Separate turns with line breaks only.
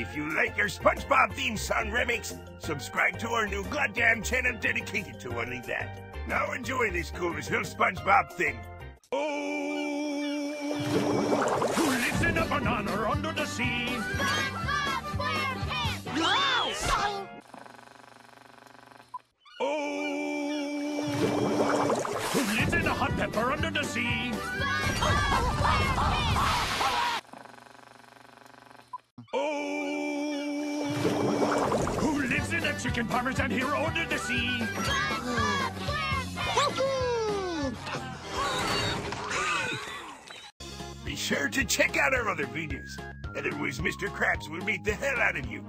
If you like your SpongeBob theme song remix, subscribe to our new goddamn channel dedicated to only that. Now enjoy this cool as hell SpongeBob thing.
Oh, who lives in a banana under the sea?
SpongeBob SquarePants!
Oh, who lives in a hot pepper under the sea?
SpongeBob
who lives in a chicken parmesan here under the sea?
Be sure to check out our other videos. Otherwise, Mr. Krabs will beat the hell out of you.